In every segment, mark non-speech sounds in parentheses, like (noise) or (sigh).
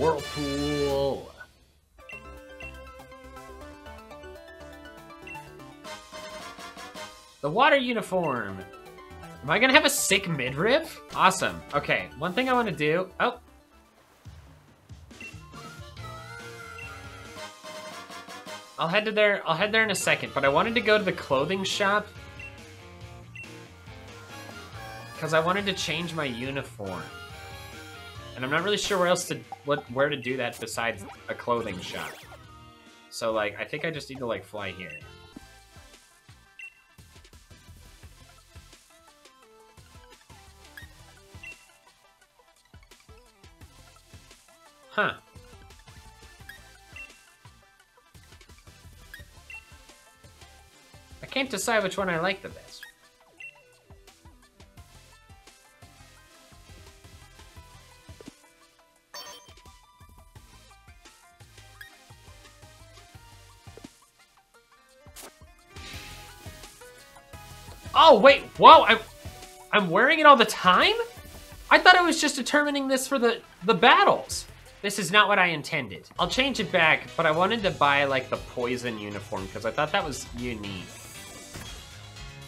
Whirlpool. The water uniform. Am I gonna have a sick midriff? Awesome. Okay, one thing I want to do. Oh. I'll head to there. I'll head there in a second, but I wanted to go to the clothing shop because I wanted to change my uniform, and I'm not really sure where else to what where to do that besides a clothing shop. So like, I think I just need to like fly here. Huh. I can't decide which one I like the best. Wait, whoa, I, I'm wearing it all the time? I thought I was just determining this for the, the battles. This is not what I intended. I'll change it back, but I wanted to buy like the poison uniform because I thought that was unique.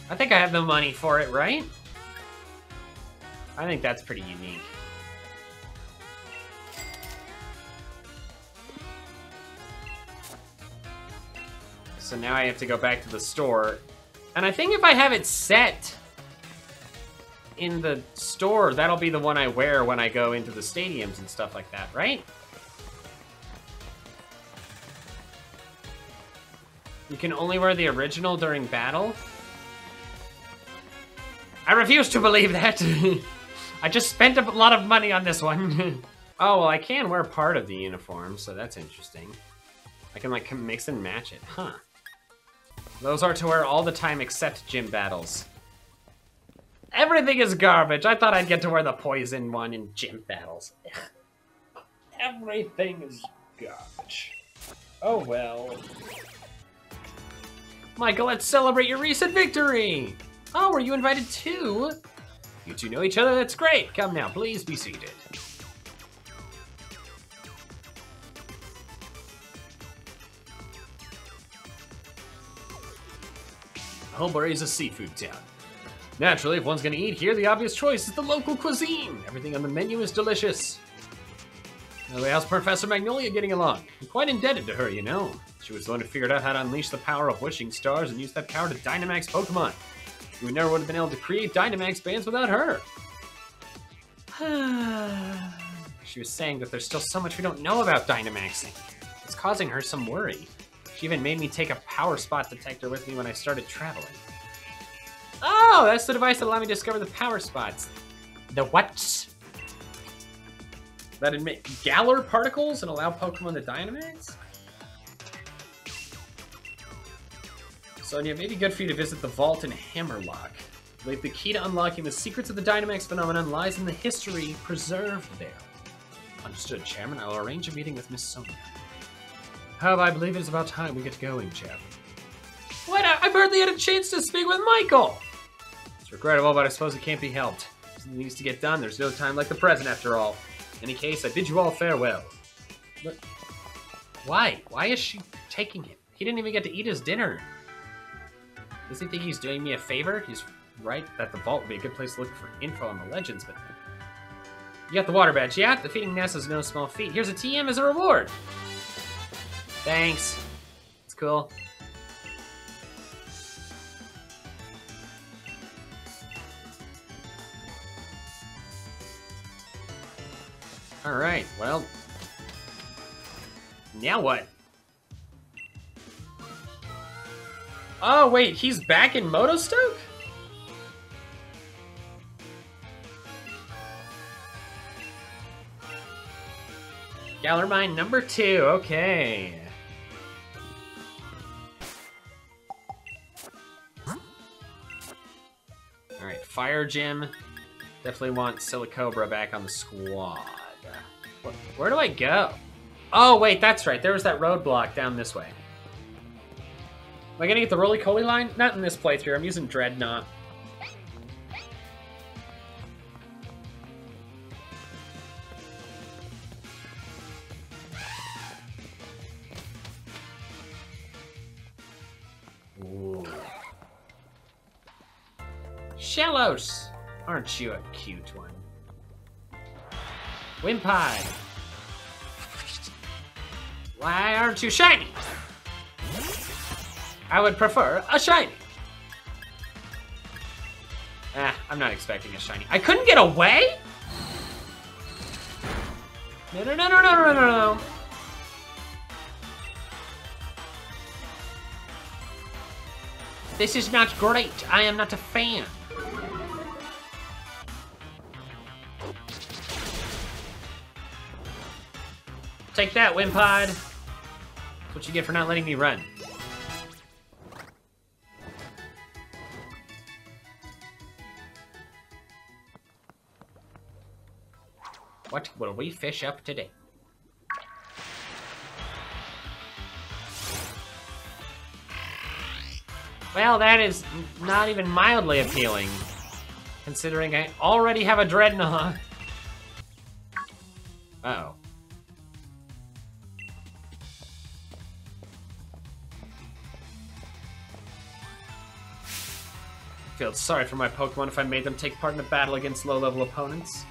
I think I have the money for it, right? I think that's pretty unique. So now I have to go back to the store. And I think if I have it set in the store, that'll be the one I wear when I go into the stadiums and stuff like that, right? You can only wear the original during battle? I refuse to believe that. (laughs) I just spent a lot of money on this one. (laughs) oh, well, I can wear part of the uniform, so that's interesting. I can, like, mix and match it. Huh. Those are to wear all the time except gym battles. Everything is garbage. I thought I'd get to wear the poison one in gym battles. Everything is garbage. Oh well. Michael, let's celebrate your recent victory! Oh, were you invited too? You two know each other, that's great. Come now, please be seated. Hulbury is a seafood town. Naturally, if one's gonna eat here, the obvious choice is the local cuisine. Everything on the menu is delicious. How's Professor Magnolia getting along? I'm quite indebted to her, you know. She was the one who figured out how to unleash the power of wishing stars and use that power to Dynamax Pokemon. We never would have been able to create Dynamax bands without her. (sighs) she was saying that there's still so much we don't know about Dynamaxing. It's causing her some worry. She even made me take a power spot detector with me when I started traveling. Oh, that's the device that allowed me to discover the power spots. The what? That emit Galar particles and allow Pokemon to Dynamax? Sonia, it may be good for you to visit the vault in Hammerlocke. Believe the key to unlocking the secrets of the Dynamax phenomenon lies in the history preserved there. Understood, Chairman. I will arrange a meeting with Miss Sonia. However, I believe it is about time we get going, Chairman. What? I barely had a chance to speak with Michael! It's regrettable, but I suppose it can't be helped. Something needs to get done. There's no time like the present, after all. In any case, I bid you all farewell. But why? Why is she taking him? He didn't even get to eat his dinner. Does he think he's doing me a favor? He's right that the vault would be a good place to look for info on the legends, but... You got the water badge, yeah? Defeating Ness is no small feat. Here's a TM as a reward. Thanks. It's cool. Alright, well... Now what? Oh, wait, he's back in Motostoke? Galar Mine number two, okay. Fire Gym. Definitely want Silicobra back on the squad. Where, do I go? Oh, wait, that's right. There was that roadblock down this way. Am I gonna get the roly-poly line? Not in this playthrough. I'm using Drednaw. Shellos! Aren't you a cute one? Wimpy! Why aren't you shiny? I would prefer a shiny. Ah, I'm not expecting a shiny. I couldn't get away? No, no, no, no, no, no, no, no. This is not great. I am not a fan. Take that, Wimpod. That's what you get for not letting me run. What will we fish up today? Well, that is not even mildly appealing, considering I already have a Drednaw. Uh oh Feel sorry for my Pokemon if I made them take part in a battle against low-level opponents.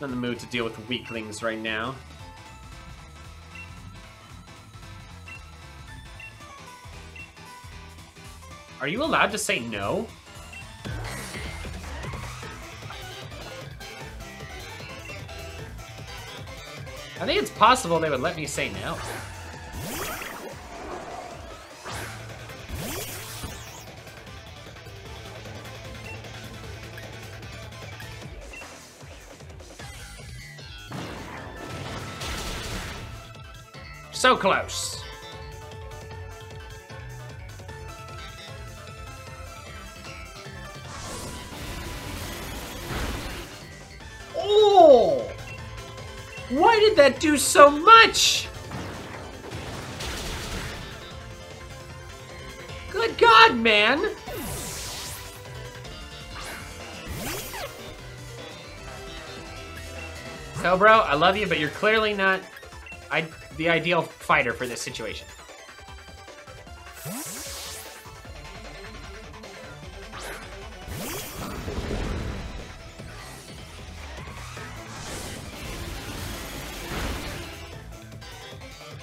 Not in the mood to deal with weaklings right now. Are you allowed to say no? I think it's possible they would let me say no. So close. Oh! Why did that do so much? Good God, man! Cobro, I love you, but you're clearly not I, the ideal fighter for this situation.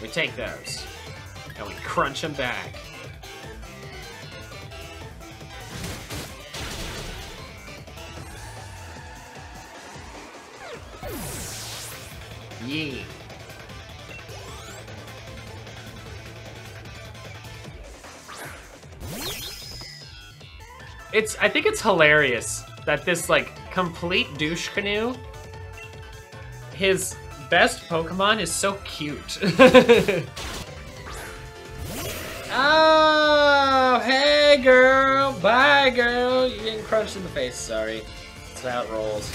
We take those, and we crunch them back. Yeah. It's, I think it's hilarious that this, like, complete douche canoe, his best Pokemon is so cute. (laughs) oh, hey, girl. Bye, girl. You getting crunched in the face. Sorry. That's how it rolls.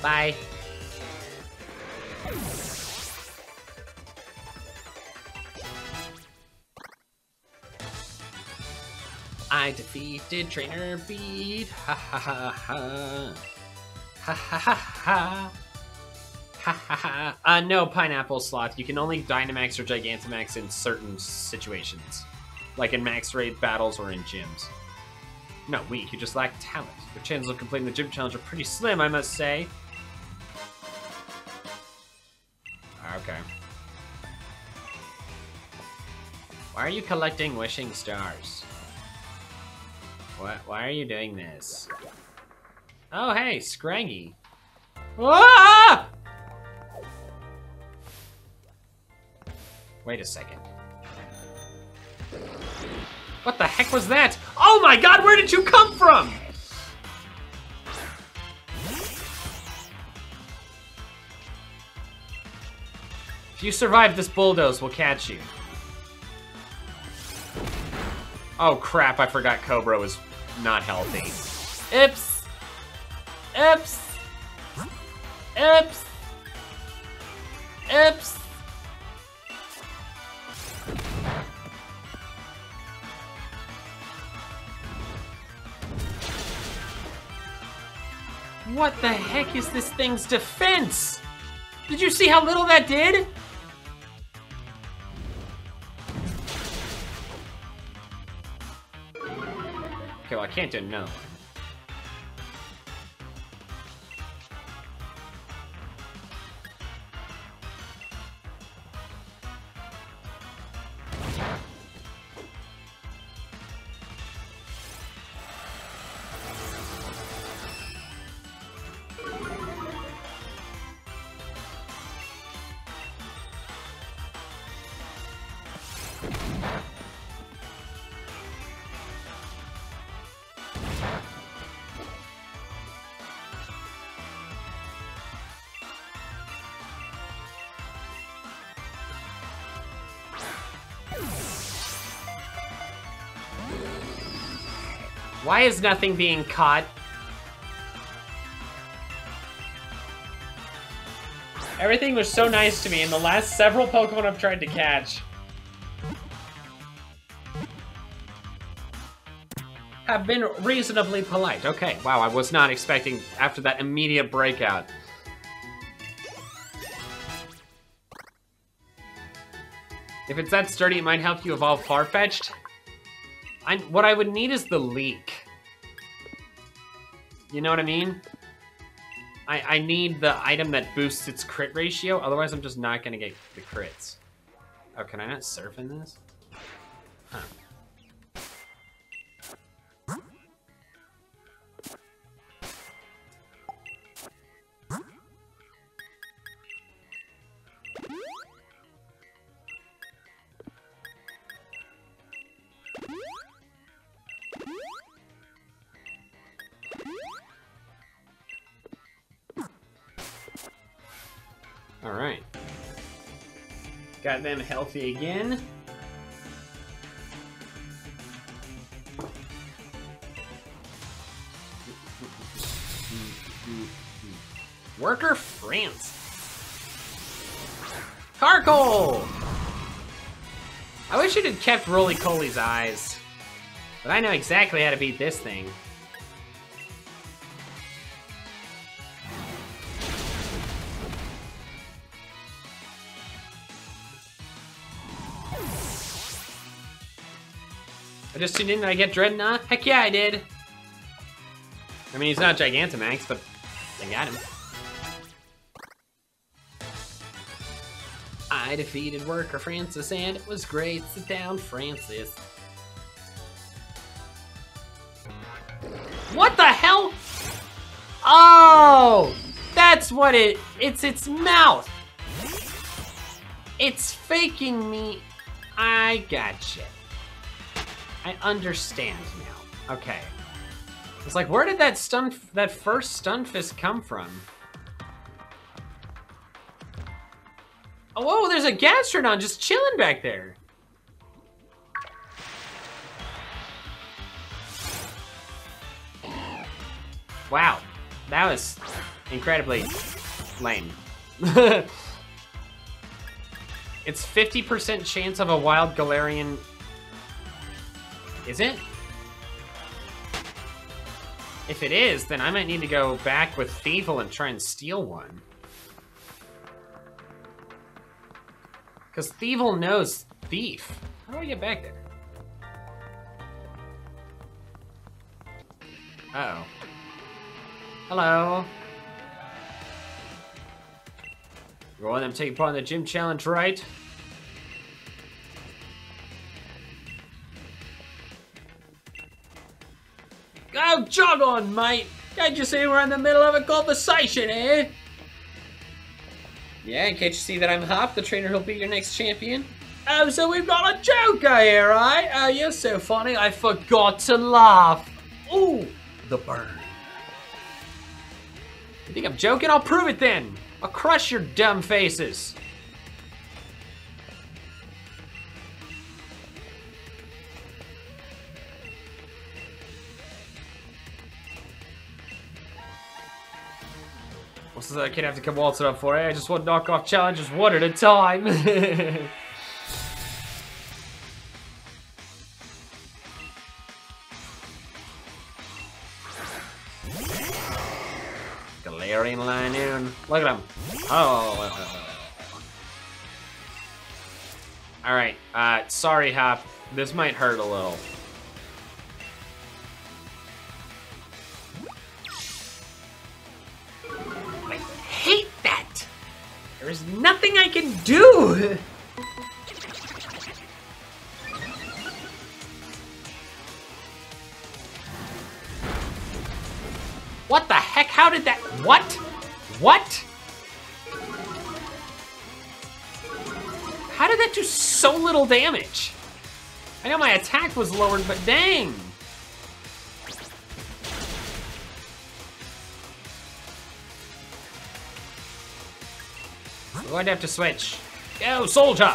Bye. I defeated Trainer Bede. Ha ha ha ha. Ha ha ha ha. Ha ha ha. Uh, no, Pineapple Sloth. You can only Dynamax or Gigantamax in certain situations. Like in max raid battles or in gyms. No, weak. You just lack talent. Your chances of completing the gym challenge are pretty slim, I must say. Okay. Why are you collecting wishing stars? What? Why are you doing this? Oh, hey, Scraggy. Ah! Wait a second. What the heck was that? Oh my god, where did you come from? If you survive this bulldoze, we'll catch you. Oh crap, I forgot Cobra was not healthy. Ips! Ips! Ips! Ips! What the heck is this thing's defense? Did you see how little that did? I can't do one. Why is nothing being caught? Everything was so nice to me in the last several Pokemon I've tried to catch. Have been reasonably polite. Okay, wow, I was not expecting after that immediate breakout. If it's that sturdy, it might help you evolve Farfetch'd. I, what I would need is the leek. You know what I mean? I, I need the item that boosts its crit ratio, otherwise I'm just not gonna get the crits. Oh, can I not surf in this? Huh. Them healthy again. Worker France. Carkol! I wish it had kept Rolycoly's eyes. But I know exactly how to beat this thing. I just tuned in and I get Drednaw? Heck yeah, I did! I mean, he's not Gigantamax, but I got him. I defeated Worker Francis and it was great. Sit down, Francis. What the hell? Oh! That's what it... It's its mouth! It's faking me. I gotcha. I understand now. Okay. It's like, where did that stun, that first Stunfisk come from? Oh, whoa, there's a Gastrodon just chilling back there. Wow, that was incredibly lame. (laughs) it's 50% chance of a wild Galarian is it? If it is, then I might need to go back with Thievul and try and steal one. Because Thievul knows Thief. How do I get back there? Uh oh Hello. You're one of them taking part in the gym challenge, right? Oh, jog on, mate. Can't you see we're in the middle of a conversation here? Yeah, can't you see that I'm Hop, the trainer who'll be your next champion? Oh, so we've got a joker here, right? Oh, you're so funny, I forgot to laugh. Ooh, the burn. You think I'm joking? I'll prove it then. I'll crush your dumb faces. This kid have to come waltzing up for? Hey, I just want to knock off challenges one at a time. (laughs) Galarian Linoone. Look at him. Oh. Alright, uh, sorry, Hop. This might hurt a little. Do! What the heck? How did that... What? What? How did that do so little damage? I know my attack was lowered, but dang! Going to have to switch. Go, soldier!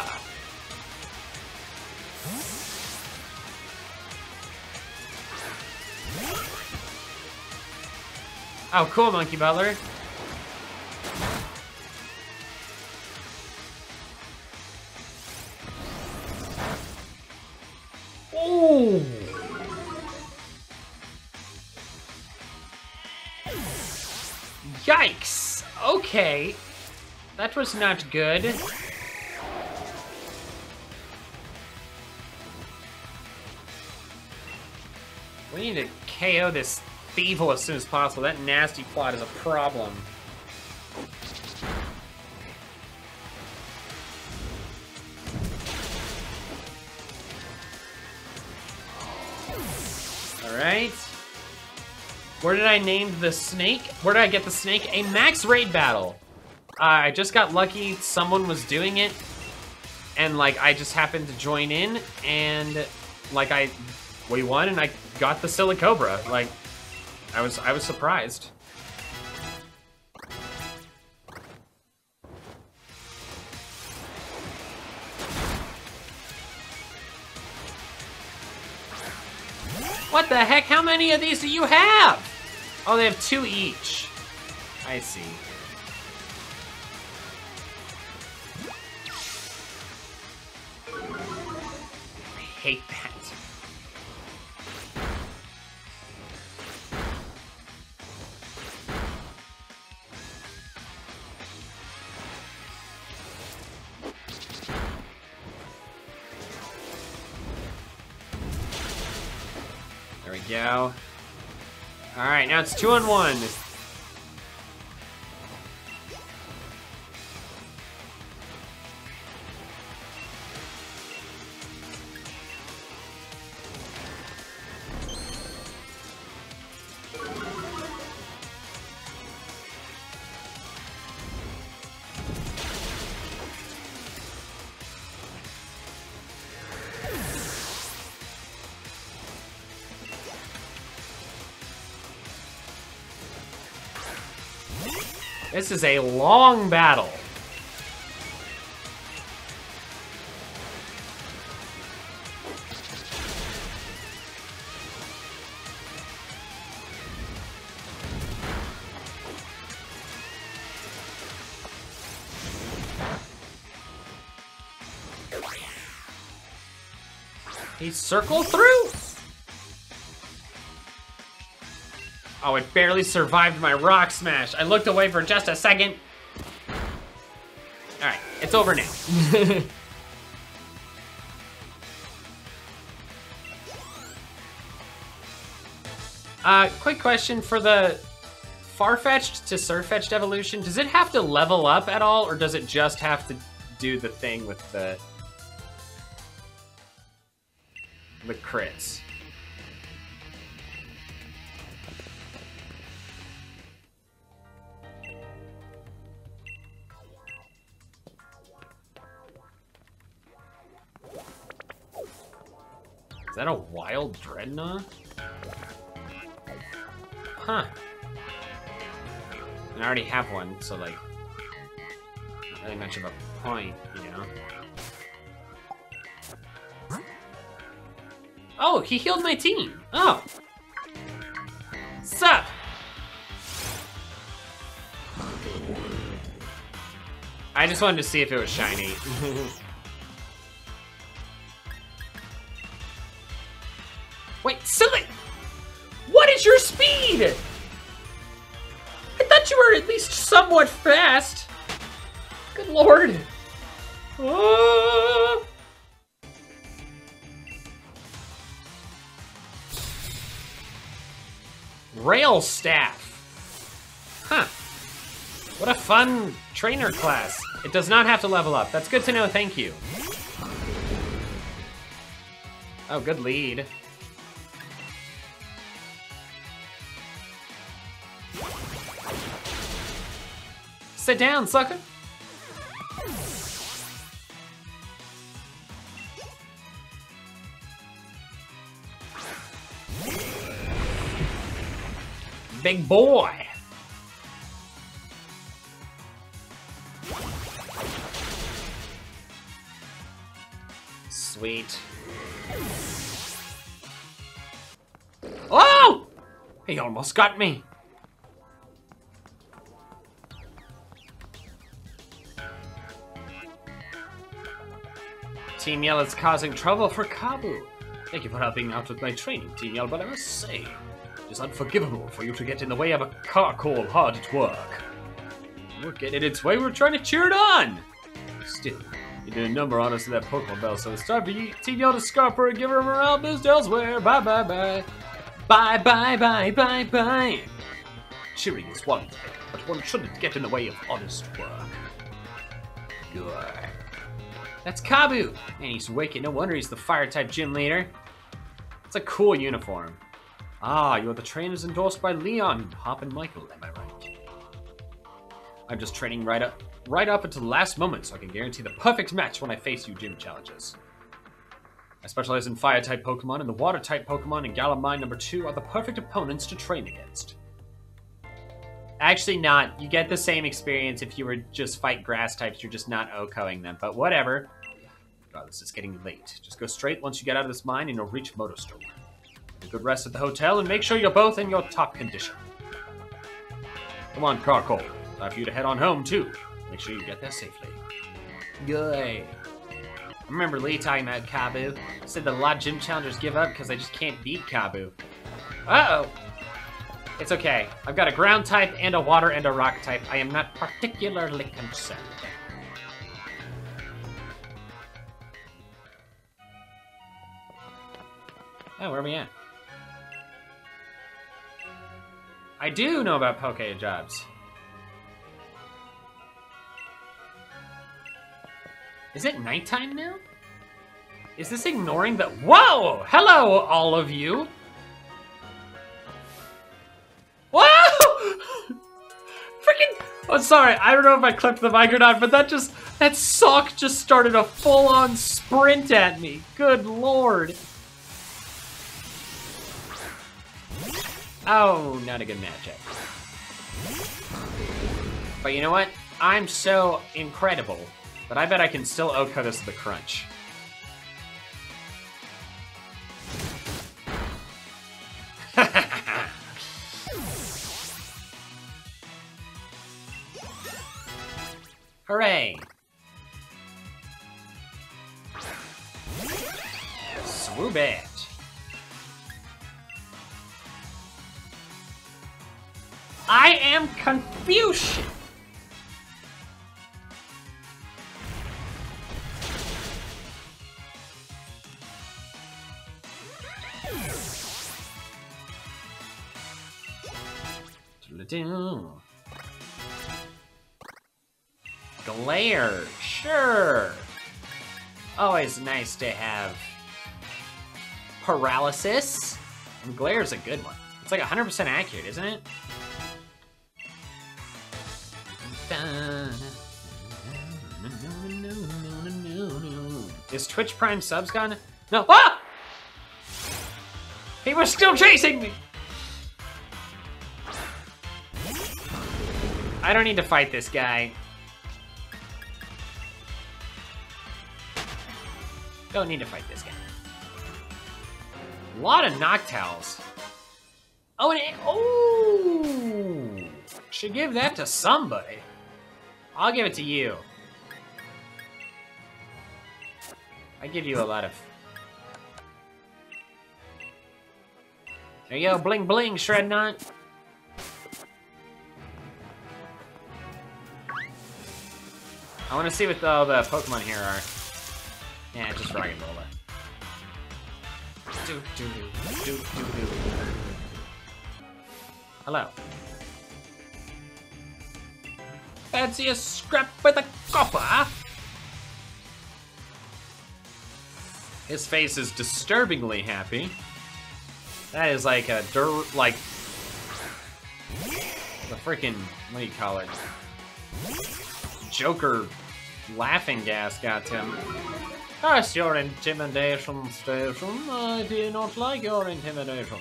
Oh, cool, Monkey Butler. That was not good. We need to KO this Thievul as soon as possible. That nasty plot is a problem. Alright. Where did I name the snake? Where did I get the snake? A max raid battle. Uh, I just got lucky someone was doing it. And like, I just happened to join in and like I, we won and I got the Silicobra. Like, I was I was surprised. What the heck? How many of these do you have? Oh, they have two each. I see. Hate that. There we go. Alright, now it's two on one. This is a long battle. He circled through? Oh, it barely survived my rock smash. I looked away for just a second. All right, it's over now. (laughs) uh, quick question for the Farfetch'd to Sirfetch'd evolution. Does it have to level up at all, or does it just have to do the thing with the the crits? Is that a wild drednaw? Huh. I already have one, so like, not really much of a point, you know? Oh, he healed my team. Oh. Sup? I just wanted to see if it was shiny. (laughs) silly! What is your speed? I thought you were at least somewhat fast. Good lord. Oh. Rail staff. Huh. What a fun trainer class. It does not have to level up. That's good to know, thank you. Oh, good lead. Sit down, sucker. Big boy. Sweet. Oh! He almost got me. Team Yell is causing trouble for Kabu. Thank you for helping out with my training, Team Yell, but I must say, it is unforgivable for you to get in the way of a Carkol hard at work. We're getting its way, we're trying to cheer it on! Still, you did a number on us with that Pokemon Bell, so it's time for you, Team Yell to scarper and give her a morale boost elsewhere. Bye bye bye. Bye bye bye bye bye. Cheering is one thing, but one shouldn't get in the way of honest work. Good. That's Kabu! And he's wicked. No wonder he's the fire-type gym leader. It's a cool uniform. Ah, you are the trainers endorsed by Leon, Hop, and Michael, am I right? I'm just training right up right up until the last moment so I can guarantee the perfect match when I face you gym challenges. I specialize in fire-type Pokemon, and the water-type Pokemon in Galar Mine number 2 are the perfect opponents to train against. Actually not. You get the same experience if you were just fight grass types. You're just not OHKOing them. But whatever. God, this is getting late. Just go straight once you get out of this mine and you'll reach Motostoke. Get a good rest at the hotel and make sure you're both in your top condition. Come on, Carkol. Time for you to head on home, too. Make sure you get there safely. Good. I remember Lee talking about Kabu. Said that a lot of gym challengers give up because they just can't beat Kabu. Uh-oh. It's okay. I've got a ground type and a water and a rock type. I am not particularly concerned. Oh, where are we at? I do know about Poke jobs. Is it nighttime now? Is this ignoring the- Whoa! Hello, all of you! Freaking! Oh, sorry. I don't know if I clipped the mic or not, but that just that sock just started a full-on sprint at me. Good lord. Oh, not a good matchup. But you know what? I'm so incredible that I bet I can still outcut this with a crunch. Hooray! Swoop it! I am Confucian! Sure. Always nice to have paralysis. And Glare's a good one. It's like 100% accurate, isn't it? Is Twitch Prime subs gone? No. Ah! He was still chasing me! I don't need to fight this guy. Don't need to fight this guy. A lot of Noctowls. Oh, and it, oh! Should give that to somebody. I'll give it to you. I give you a lot of... There you go, bling bling, Shrednut. I want to see what all the Pokemon here are. Yeah, just Roggenrola. Do, do, do, do, do, do. Hello. Fancy a scrap with a copper? His face is disturbingly happy. That is like a dirt, like the freaking what do you call it? Joker laughing gas got him. That's your intimidation station. I do not like your intimidation.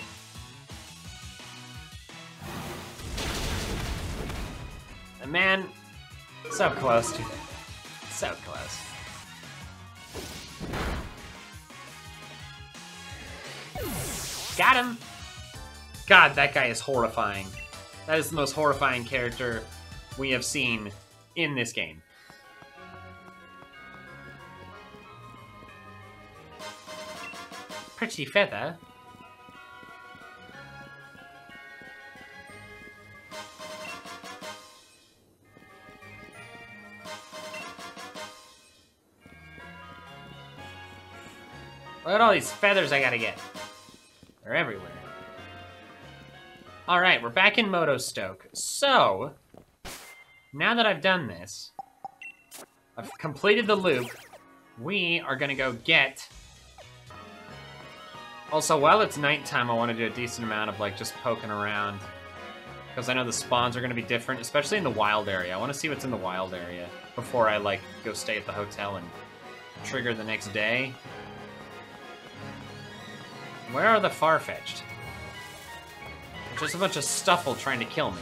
Man, so close to so close. Got him! God, that guy is horrifying. That is the most horrifying character we have seen in this game. Pretty feather. Look at all these feathers I gotta get. They're everywhere. Alright, we're back in Motostoke. So, now that I've done this, I've completed the loop, we are gonna go get... Also, while it's nighttime, I want to do a decent amount of, like, just poking around. Because I know the spawns are gonna be different, especially in the wild area. I want to see what's in the wild area before I, like, go stay at the hotel and trigger the next day. Where are the Farfetch'd? Just a bunch of Stufful trying to kill me.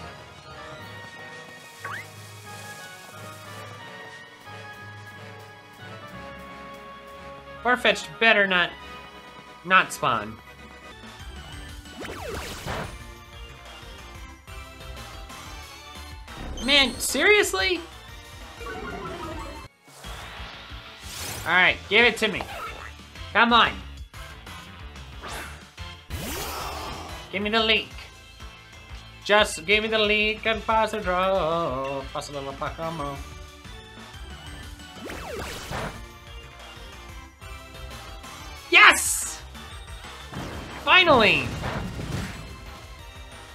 Farfetch'd better not... not spawn. Man, seriously? Alright, give it to me. Come on. Give me the leek. Just give me the leek and pass it draw. Pass a little Pacamo. Finally!